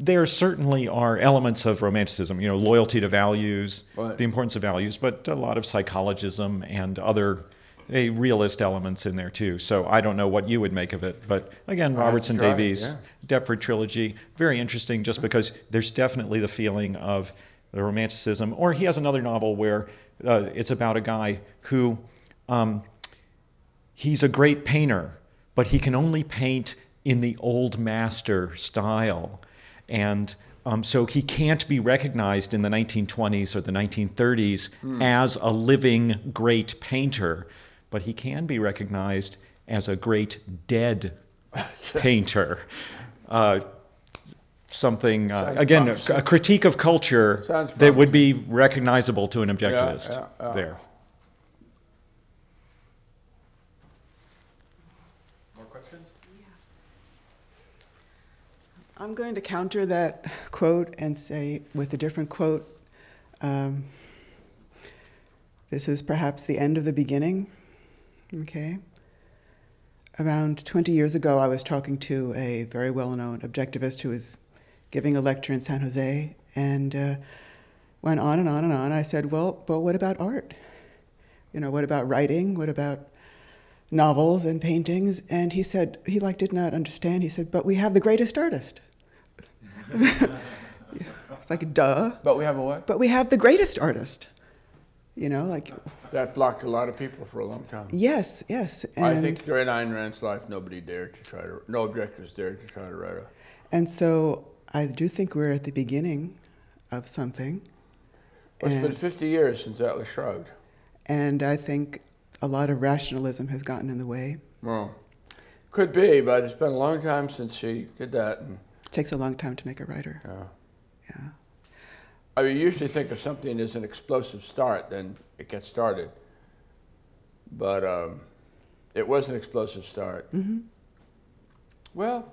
there certainly are elements of romanticism, you know, loyalty to values, right. the importance of values, but a lot of psychologism and other a realist elements in there too. So I don't know what you would make of it, but again, Robertson Davies, yeah. Deptford trilogy, very interesting just because there's definitely the feeling of the romanticism. Or he has another novel where uh, it's about a guy who um, he's a great painter, but he can only paint in the old master style. And um, so he can't be recognized in the 1920s or the 1930s mm. as a living great painter, but he can be recognized as a great dead painter. Uh, something, uh, again, a, a, critique of culture that would be recognizable to an objectivist yeah, yeah, yeah. there. I'm going to counter that quote and say, with a different quote, um, this is perhaps the end of the beginning. Okay? Around 20 years ago, I was talking to a very well known objectivist who was giving a lecture in San Jose and uh, went on and on and on. I said, Well, but what about art? You know, what about writing? What about novels and paintings, and he said he like did not understand. He said, "But we have the greatest artist." it's like duh. But we have a what? But we have the greatest artist. You know, like That blocked a lot of people for a long time. yes, yes, and I think during Ayn Rand's life, nobody dared to try to, no objectors dared to try to write a. and so I do think we're at the beginning of something, Well, it's been 50 years since Atlas Shrugged. and I think a lot of rationalism has gotten in the way. Well, could be, but it's been a long time since she did that. It takes a long time to make a writer. yeah. Yeah. I mean, you usually think of something as an explosive start, then it gets started. But um, it was an explosive start. hmm Well,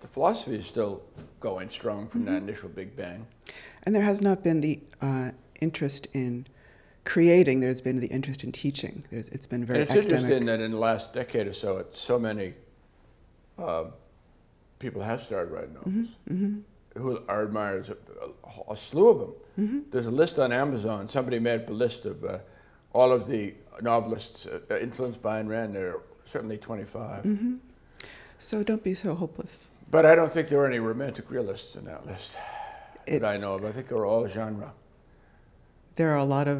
the philosophy is still going strong from that initial Big Bang. And there has not been the uh, interest in creating. There's been the interest in teaching. There's, it's been very and it's academic. interesting that in the last decade or so, it's so many uh, people have started writing novels hmm who are admirers, a, a, a slew of them. hmm There's a list on Amazon. Somebody made up a list of uh, all of the novelists uh, influenced by Ayn Rand. There are certainly 25. hmm So don't be so hopeless. But I don't think there are any romantic realists in that list that I know of. I think they're all genre. There are a lot of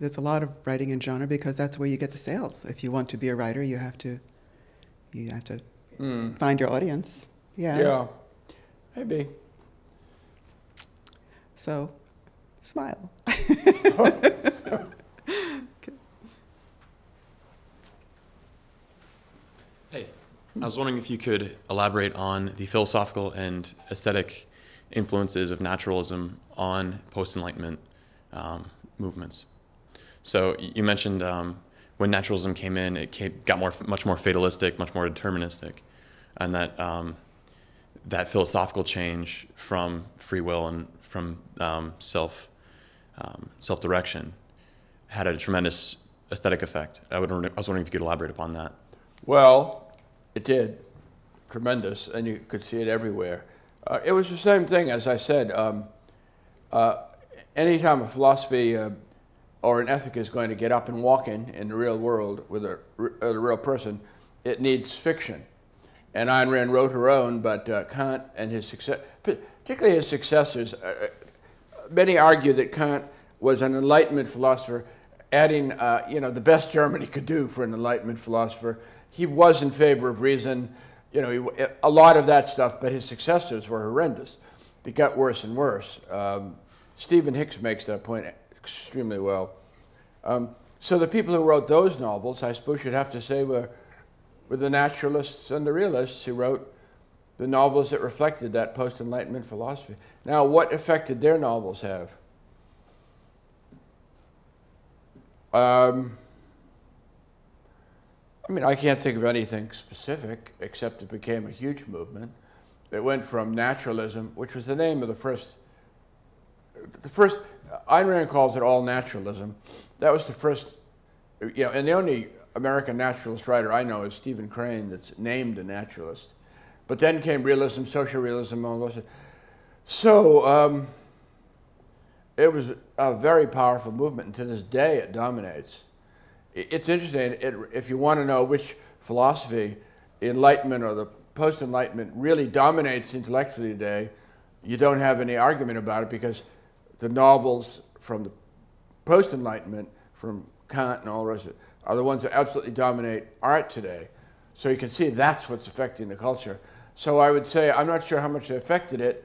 there's a lot of writing in genre because that's where you get the sales. If you want to be a writer, you have to you have to Hmm. find your audience. Yeah. Yeah, maybe. So smile. Hey, I was wondering if you could elaborate on the philosophical and aesthetic influences of naturalism on post Enlightenment um, movements. So you mentioned um, when naturalism came in, it came, got more, much more fatalistic, much more deterministic, and that um, that philosophical change from free will and from um, self um, self direction had a tremendous aesthetic effect. I, would, I was wondering if you could elaborate upon that. Well, it did. Tremendous, and you could see it everywhere. Uh, it was the same thing, as I said. Um, uh, anytime a philosophy uh, or an ethic is going to get up and walk in, in the real world with a real person, it needs fiction. And Ayn Rand wrote her own, but uh, Kant and his success, particularly his successors, uh, many argue that Kant was an Enlightenment philosopher, adding, uh, you know, the best Germany could do for an Enlightenment philosopher. He was in favor of reason, you know, he, a lot of that stuff, but his successors were horrendous. They got worse and worse. Um, Stephen Hicks makes that point extremely well. Um, so the people who wrote those novels, I suppose you'd have to say, were, were the naturalists and the realists who wrote the novels that reflected that post Enlightenment philosophy. Now, what effect did their novels have? Um, I mean, I can't think of anything specific except it became a huge movement. It went from naturalism, which was the name of the first, the first, Ayn Rand calls it all naturalism. That was the first, you know, and the only American naturalist writer I know is Stephen Crane that's named a naturalist. But then came realism, social realism, all those. So um, it was a very powerful movement, and to this day it dominates. It's interesting, it, if you want to know which philosophy, Enlightenment or the post Enlightenment, really dominates intellectually today, you don't have any argument about it because the novels from the post Enlightenment, from Kant and all the rest of it, are the ones that absolutely dominate art today. So you can see that's what's affecting the culture. So I would say, I'm not sure how much it affected it,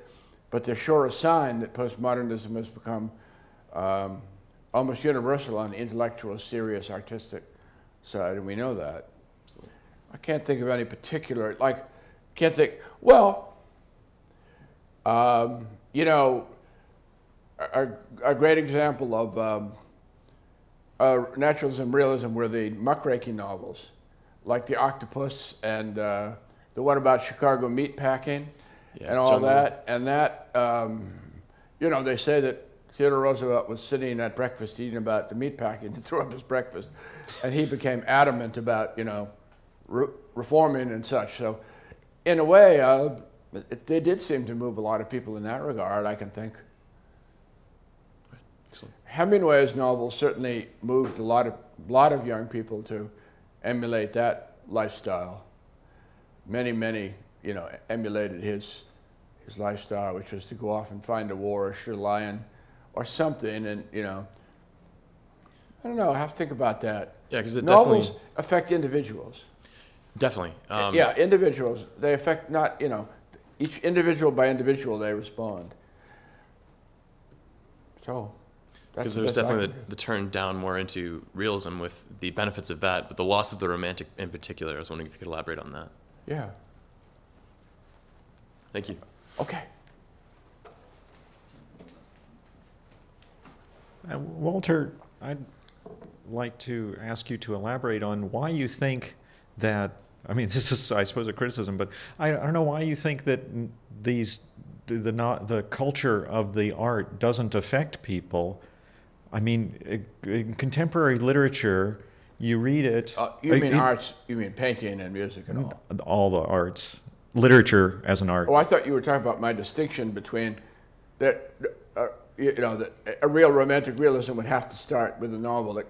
but they're sure a sign that postmodernism has become um, almost universal on the intellectual, serious, artistic side, and we know that. I can't think of any particular, like, can't think, well, um, you know, a, a great example of um, uh, naturalism, realism were the muckraking novels, like The Octopus and uh, the one about Chicago meat packing Yeah, and all Jungle. that. And that, um, you know, they say that Theodore Roosevelt was sitting at breakfast eating about the meat packing to throw up his breakfast. And he became adamant about, you know, re- reforming and such. So, in a way, uh, it, they did seem to move a lot of people in that regard, I can think. Hemingway's novels certainly moved a lot of lot of young people to emulate that lifestyle. Many, many, you know, emulated his his lifestyle, which was to go off and find a war, a Sri Lion, or something, and you know, I don't know. I have to think about that. Yeah, because it Novels definitely, affect individuals. definitely. Um, yeah, individuals. They affect not you know, each individual by individual they respond. So, Because the there's definitely the, the turn down more into realism with the benefits of that, but the loss of the romantic in particular. I was wondering if you could elaborate on that. Yeah. Thank you. Okay. Uh, Walter, I'd like to ask you to elaborate on why you think that. I mean, this is, I suppose, a criticism, but I, I don't know why you think that these the the, not, the culture of the art doesn't affect people. I mean, in contemporary literature, you read it. Uh, you uh, mean it- arts? You mean painting and music and all? all the arts, literature as an art. Oh, I thought you were talking about my distinction between that. Uh, you know, that a real romantic realism would have to start with a novel that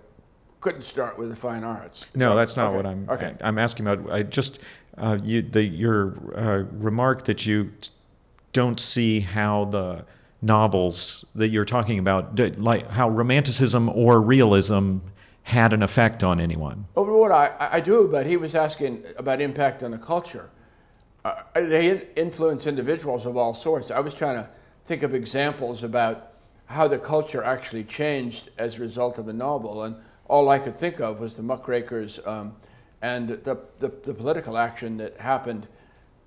couldn't start with the fine arts. No, that's not Okay, what I'm. okay. I'm asking about. I just uh, you the your uh, remark that you don't see how the novels that you're talking about, like how romanticism or realism had an effect on anyone. Oh, what I, I do, but he was asking about impact on the culture. Uh, they influence individuals of all sorts. I was trying to think of examples about how the culture actually changed as a result of a novel, and all I could think of was the muckrakers um, and the, the, the political action that happened.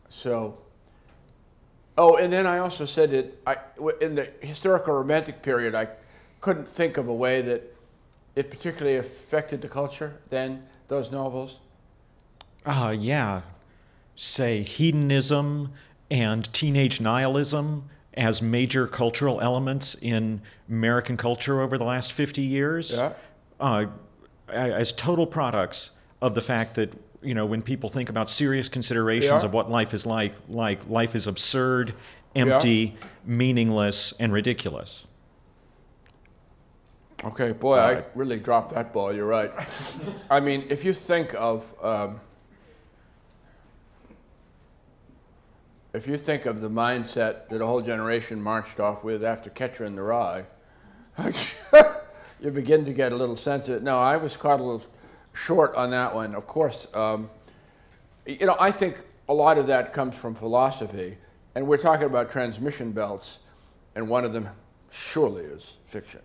So, oh, and then I also said that I, in the historical romantic period, I couldn't think of a way that it particularly affected the culture then, those novels. Uh, yeah, say hedonism and teenage nihilism as major cultural elements in American culture over the last 50 years. Yeah. Uh, as total products of the fact that you know when people think about serious considerations Yeah. of what life is like, like life is absurd, empty, meaningless, and ridiculous. Okay, boy, I really dropped that ball. You're right. I mean, if you think of um, if you think of the mindset that a whole generation marched off with after Catcher in the Rye, you begin to get a little sense of it. No, I was caught a little short on that one. Of course, um, you know, I think a lot of that comes from philosophy, and we're talking about transmission belts, and one of them surely is fiction.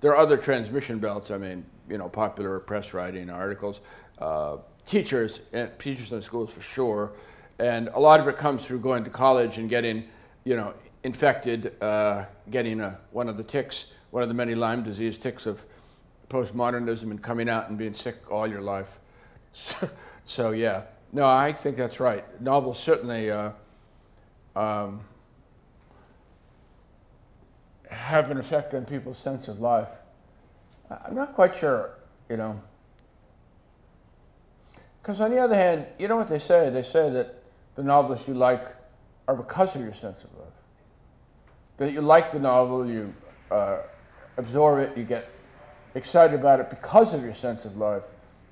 There are other transmission belts. I mean, you know, popular press writing, articles, uh, teachers, and teachers in schools for sure, and a lot of it comes through going to college and getting, you know, infected, uh, getting a, one of the ticks, one of the many Lyme disease ticks of postmodernism, and coming out and being sick all your life. So, so yeah, no, I think that's right. Novels certainly uh, um, have an effect on people's sense of life. I'm not quite sure, you know. Because on the other hand, you know what they say? They say that the novels you like are because of your sense of life. That you like the novel, you uh, absorb it, you get excited about it because of your sense of life.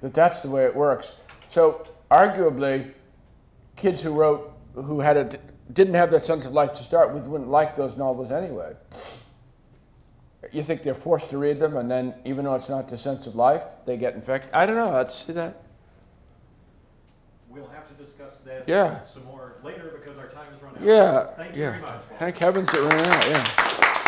That that's the way it works. So arguably, kids who wrote, who had a, didn't have that sense of life to start with, wouldn't like those novels anyway. You think they're forced to read them, and then even though it's not the sense of life, they get infected. I don't know. Let's see that. We'll have to discuss that Yeah. some more later because our time is running out. Yeah. Thank you yeah. very much. Thank heavens it ran out. Yeah.